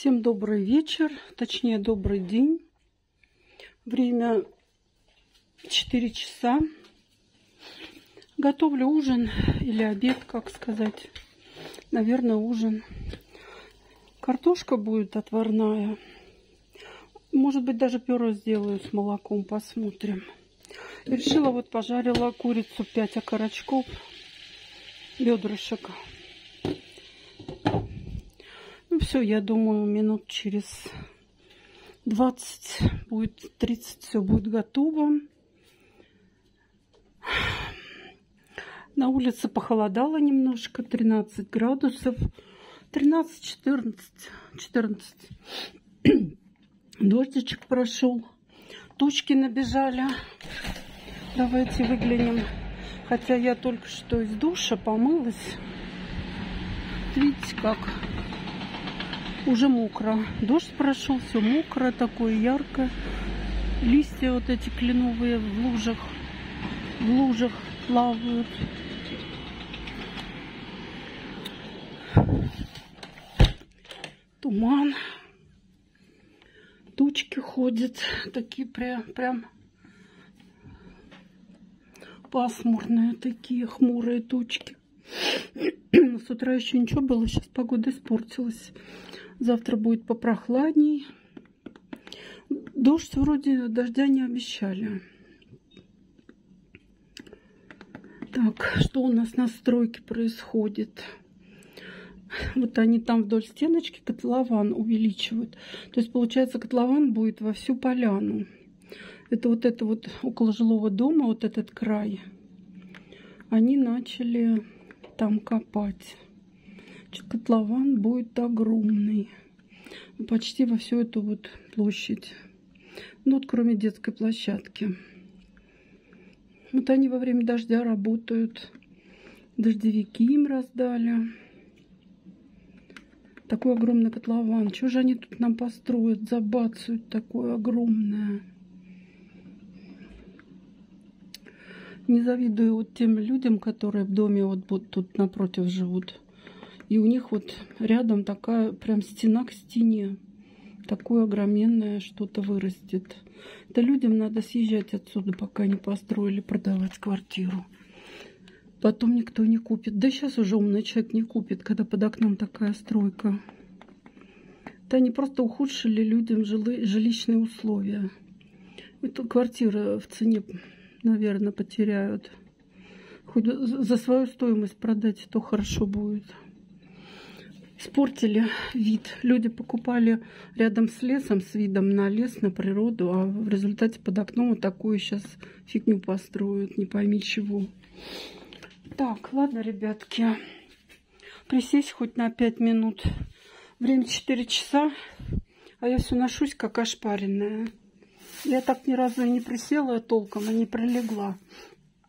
Всем добрый вечер, точнее добрый день. Время 4 часа. Готовлю ужин или обед, как сказать. Наверное, ужин. Картошка будет отварная. Может быть, даже пюре сделаю с молоком, посмотрим. Решила, вот пожарила курицу 5 окорочков, бедрышек. Все, я думаю, минут через 20 будет 30 все будет готово. На улице похолодало немножко, 13 градусов. 13, 14, 14. Дождичек прошел. Тучки набежали. Давайте выглянем. Хотя я только что из душа помылась. Видите, как уже мокро. Дождь прошел, все мокро, такое яркое. Листья вот эти кленовые в лужах, в лужах плавают. Туман. Тучки ходят, такие прям, прям пасмурные такие хмурые тучки. С утра еще ничего было, сейчас погода испортилась. Завтра будет попрохладней. Дождь вроде дождя не обещали. Так, что у нас на стройке происходит? Вот они там вдоль стеночки котлован увеличивают. То есть, получается, котлован будет во всю поляну. Это вот это вот около жилого дома, вот этот край. Они начали там копать котлован будет огромный. Почти во всю эту вот площадь. Ну, вот кроме детской площадки. Вот они во время дождя работают. Дождевики им раздали. Такой огромный котлован. Чего же они тут нам построят, забацают такое огромное? Не завидую вот тем людям, которые в доме вот, вот тут напротив живут. И у них вот рядом такая прям стена к стене. Такое огроменное что-то вырастет. Это людям надо съезжать отсюда, пока не построили, продавать квартиру. Потом никто не купит. Да сейчас уже умный человек не купит, когда под окном такая стройка. Это они просто ухудшили людям жилы, жилищные условия. Эту квартиру в цене, наверное, потеряют. Хоть за свою стоимость продать, то хорошо будет испортили вид. Люди покупали рядом с лесом, с видом на лес, на природу, а в результате под окном вот такую сейчас фигню построят, не пойми чего. Так, ладно, ребятки, присесть хоть на 5 минут. Время 4 часа, а я все ношусь, как ошпаренная. Я так ни разу и не присела толком, и не пролегла.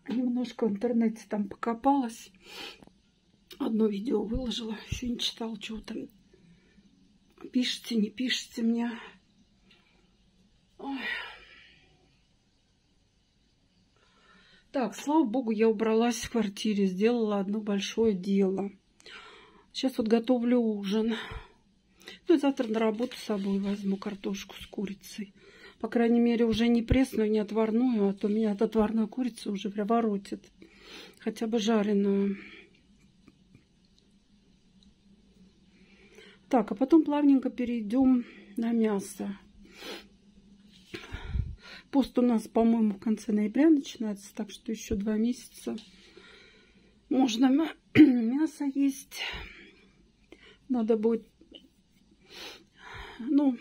Немножко в интернете там покопалась. Одно видео выложила, еще не читала, чего там. Пишите, не пишите мне. Ой. Так, слава богу, я убралась в квартире, сделала одно большое дело. Сейчас вот готовлю ужин. Ну завтра на работу с собой возьму картошку с курицей. По крайней мере, уже не пресную, не отварную, а то меня от отварной курицы уже приворотит. Хотя бы жареную. Так, а потом плавненько перейдем на мясо. Пост у нас, по-моему, в конце ноября начинается, так что еще два месяца можно мясо есть. Надо будет, ну,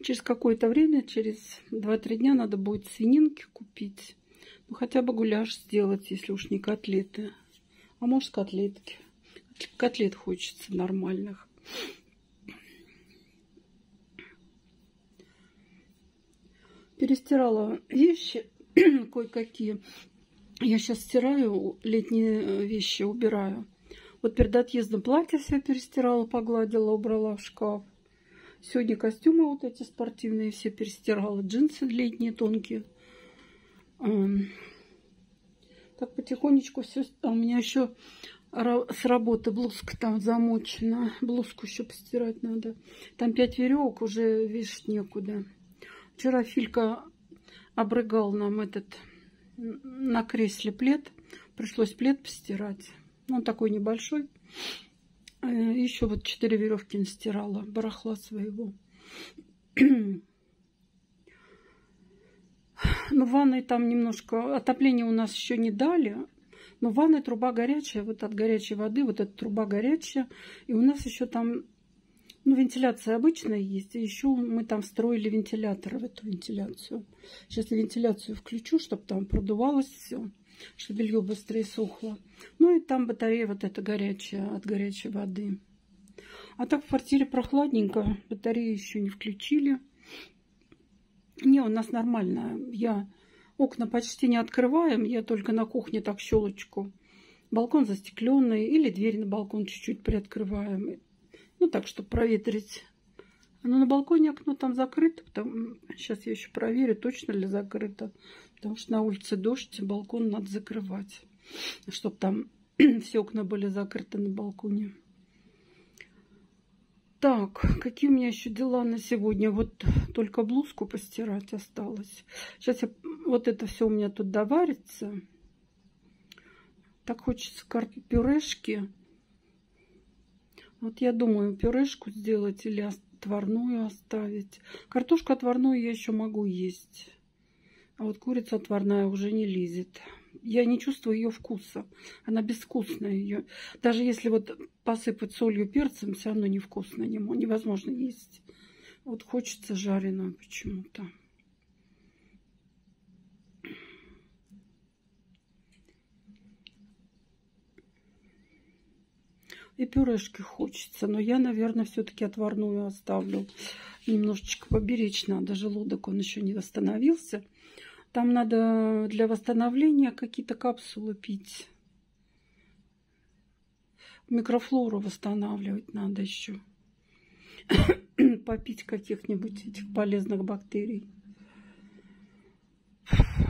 через какое-то время, через 2-3 дня надо будет свининки купить. Ну, хотя бы гуляш сделать, если уж не котлеты. А может, котлетки котлет хочется нормальных. Перестирала вещи кое-какие. Я сейчас стираю, летние вещи убираю. Вот перед отъездом платье все перестирала, погладила, убрала в шкаф. Сегодня костюмы вот эти спортивные все перестирала. Джинсы летние, тонкие. Так потихонечку все. А у меня еще с работы блузка там замочена. Блузку еще постирать надо. Там пять веревок, уже, видишь, некуда. Вчера Филька обрыгал нам этот на кресле плед. Пришлось плед постирать. Он такой небольшой. Э, еще вот четыре веревки настирала барахла своего. Ну, ванной там немножко... Отопление у нас еще не дали. Но в ванной труба горячая. Вот от горячей воды вот эта труба горячая. И у нас еще там... Ну, вентиляция обычная есть. И еще мы там встроили вентилятор в эту вентиляцию. Сейчас я вентиляцию включу, чтобы там продувалось все. Чтобы белье быстрее сухло. Ну и там батарея вот эта горячая от горячей воды. А так в квартире прохладненько. Батареи еще не включили. Не, у нас нормально. Я окна почти не открываем. Я только на кухне так щелочку. Балкон застекленный. Или дверь на балкон чуть-чуть приоткрываем. Ну, так, чтобы проветрить. Но на балконе окно там закрыто. Потому... Сейчас я еще проверю, точно ли закрыто. Потому что на улице дождь, балкон надо закрывать. Чтобы там все окна были закрыты на балконе. Так, какие у меня еще дела на сегодня? Вот только блузку постирать осталось. Сейчас я, вот это все у меня тут доварится. Так хочется пюрешки. Вот я думаю, пюрешку сделать или отварную оставить. Картошку отварную я еще могу есть. А вот курица отварная уже не лезет я не чувствую ее вкуса. Она безвкусная. Ее. Даже если вот посыпать солью, перцем, все равно невкусно. Невозможно есть. Вот хочется жареную почему-то. И пюрешки хочется. Но я, наверное, все-таки отварную оставлю. Немножечко поберечь надо. Желудок, он еще не восстановился. Там надо для восстановления какие-то капсулы пить. Микрофлору восстанавливать надо еще. Попить каких-нибудь этих полезных бактерий.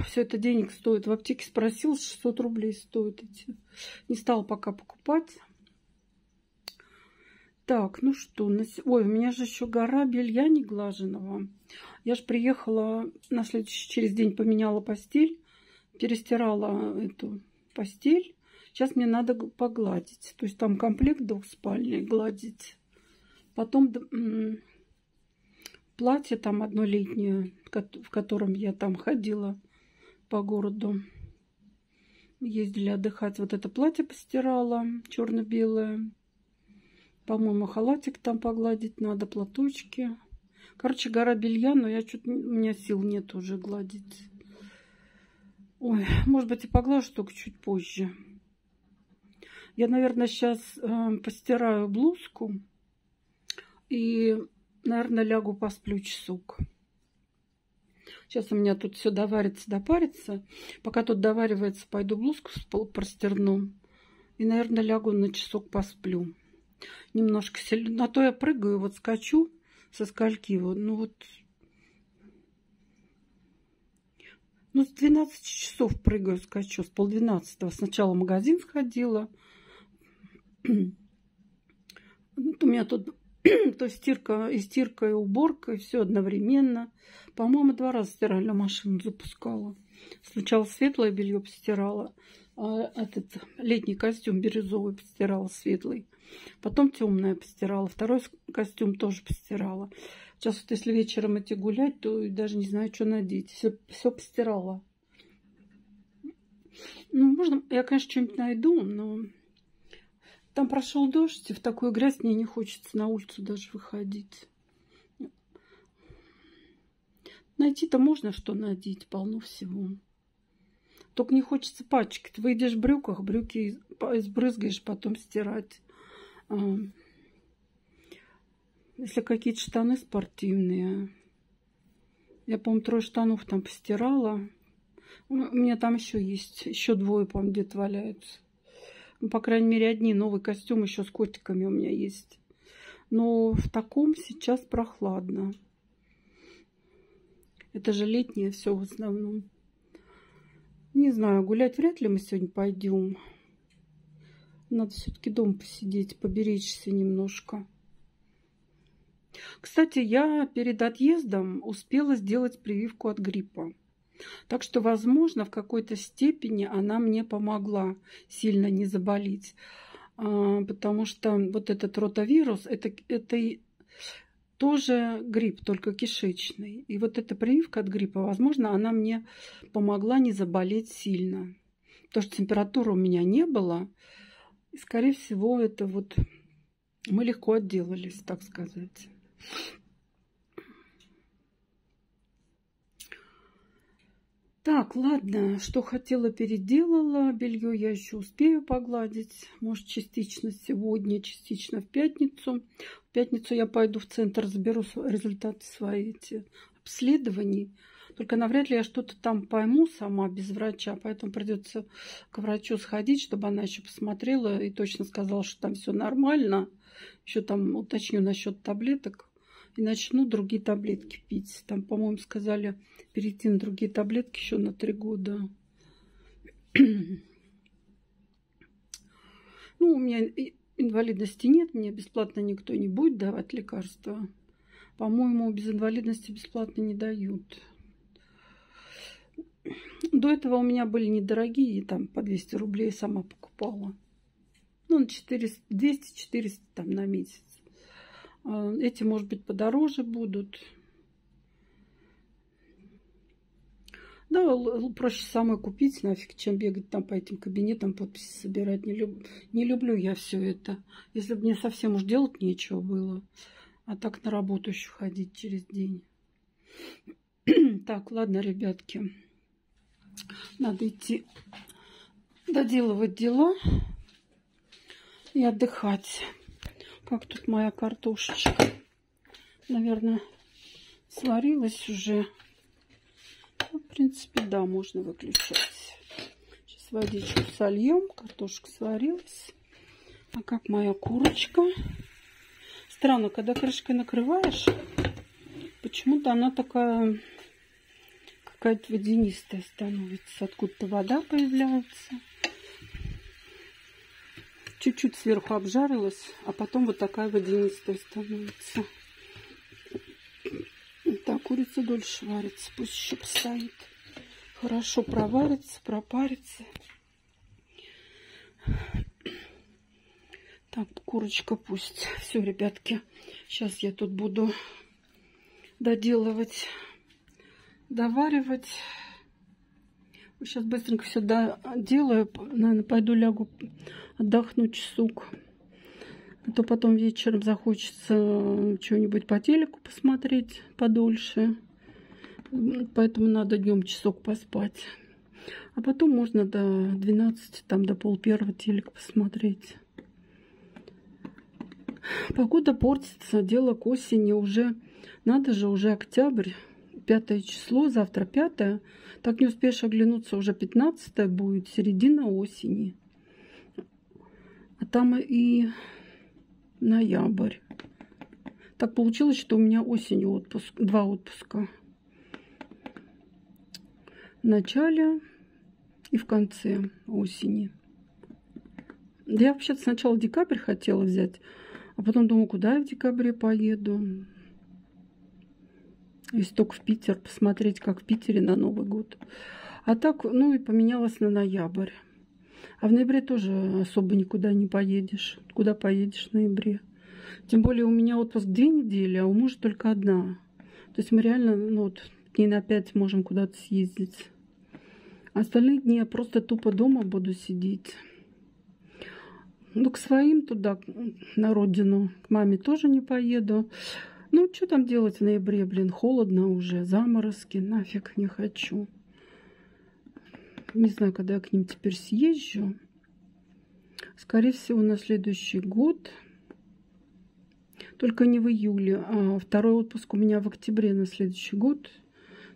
Все это денег стоит. В аптеке спросил, 600 рублей стоит эти. Не стал пока покупать. Так, ну что, ой, у меня же еще гора белья неглаженного. Я же приехала на следующий, через день поменяла постель, перестирала эту постель. Сейчас мне надо погладить. То есть там комплект двухспальный, гладить. Потом платье там одно летнее, в котором я там ходила по городу. Ездили отдыхать. Вот это платье постирала, черно-белое. По-моему, халатик там погладить надо, платочки. Короче, гора белья, но я что-то... У меня сил нет уже гладить. Ой, может быть, и поглажу только чуть позже. Я, наверное, сейчас э, постираю блузку. И, наверное, лягу посплю часок. Сейчас у меня тут все доварится, допарится. Пока тут доваривается, пойду блузку простерну. И, наверное, лягу на часок посплю немножко сильно. На то я прыгаю, вот скачу со скольки. Вот, ну вот. Ну, с 12 часов прыгаю, скачу, с полдвенадцатого. Сначала в магазин сходила. У меня тут то стирка и стирка, и уборка, и все одновременно. По-моему, два раза стиральную машину запускала. Сначала светлое белье постирала, а этот летний костюм бирюзовый постирала светлый. Потом темное постирала. Второй костюм тоже постирала. Сейчас вот если вечером идти гулять, то даже не знаю, что надеть. Все, все постирала. Ну, можно, я, конечно, что-нибудь найду, но там прошел дождь, и в такую грязь мне не хочется на улицу даже выходить. Найти-то можно что надеть, полно всего. Только не хочется пачкать. Выйдешь в брюках, брюки сбрызгаешь, потом стирать. Если какие-то штаны спортивные. Я, по-моему, трое штанов там постирала. У меня там еще есть. Еще двое, по-моему, где-то валяются. Ну, по крайней мере, одни. Новый костюм еще с котиками у меня есть. Но в таком сейчас прохладно. Это же летнее все в основном. Не знаю, гулять вряд ли мы сегодня пойдем. Надо все-таки дома посидеть, поберечься немножко. Кстати, я перед отъездом успела сделать прививку от гриппа. Так что, возможно, в какой-то степени она мне помогла сильно не заболеть. А, потому что вот этот ротавирус, это, это тоже грипп, только кишечный. И вот эта прививка от гриппа, возможно, она мне помогла не заболеть сильно. Потому что температуры у меня не было. И, скорее всего, это вот мы легко отделались, так сказать. Так, ладно, что хотела, переделала. Белье я еще успею погладить. Может, частично сегодня, частично в пятницу. В пятницу я пойду в центр, заберу результаты свои эти обследований. Только навряд ли я что-то там пойму сама без врача, поэтому придется к врачу сходить, чтобы она еще посмотрела и точно сказала, что там все нормально. Еще там уточню насчет таблеток и начну другие таблетки пить. Там, по-моему, сказали перейти на другие таблетки еще на три года. Ну, у меня инвалидности нет, мне бесплатно никто не будет давать лекарства. По-моему, без инвалидности бесплатно не дают. До этого у меня были недорогие, там по 200 рублей сама покупала. Ну, на 200-400 там на месяц. А, эти, может быть, подороже будут. Да, проще самой купить нафиг, чем бегать там по этим кабинетам, подписи собирать. Не, люб... не люблю я все это. Если бы мне совсем уж делать нечего было. А так на работу еще ходить через день. так, ладно, ребятки. Надо идти доделывать дела и отдыхать. Как тут моя картошечка? Наверное, сварилась уже. Ну, в принципе, да, можно выключать. Сейчас водичку сольем. Картошка сварилась. А как моя курочка? Странно, когда крышкой накрываешь, почему-то она такая какая-то водянистая становится. Откуда-то вода появляется чуть-чуть сверху обжарилась, а потом вот такая водянистая становится. Так, курица дольше варится, пусть еще постоит. Хорошо проварится, пропарится. Так, курочка пусть. Все, ребятки, сейчас я тут буду доделывать, доваривать. Сейчас быстренько все доделаю. Наверное, пойду лягу отдохну часок. А то потом вечером захочется что-нибудь по телеку посмотреть подольше. Поэтому надо днем часок поспать. А потом можно до 12, там до пол первого телек посмотреть. Погода портится, дело к осени уже. Надо же, уже октябрь, пятое число, завтра пятое. Так не успеешь оглянуться, уже 15 будет, середина осени. А там и ноябрь. Так получилось, что у меня осенью отпуск, два отпуска. В начале и в конце осени. Я вообще сначала декабрь хотела взять, а потом думаю, куда я в декабре поеду. Только в Питер посмотреть, как в Питере на Новый год. А так, ну и поменялась на ноябрь. А в ноябре тоже особо никуда не поедешь. Куда поедешь в ноябре? Тем более у меня отпуск две недели, а у мужа только одна. То есть мы реально ну, вот, дней на пять можем куда-то съездить. Остальные дни я просто тупо дома буду сидеть. Ну, к своим туда, на родину, к маме тоже не поеду. Ну, что там делать в ноябре, блин, холодно уже, заморозки, нафиг не хочу. Не знаю, когда я к ним теперь съезжу. Скорее всего, на следующий год. Только не в июле, а второй отпуск у меня в октябре на следующий год.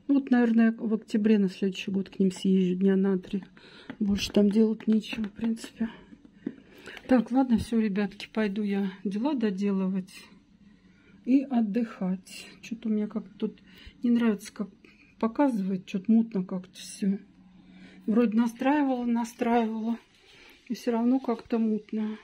Ну вот, наверное, в октябре на следующий год к ним съезжу дня на три. Больше там делать нечего, в принципе. Так, ладно, все, ребятки, пойду я дела доделывать и отдыхать. Что-то у меня как-то тут не нравится, как показывает, что-то мутно как-то все. Вроде настраивала, настраивала. И все равно как-то мутно.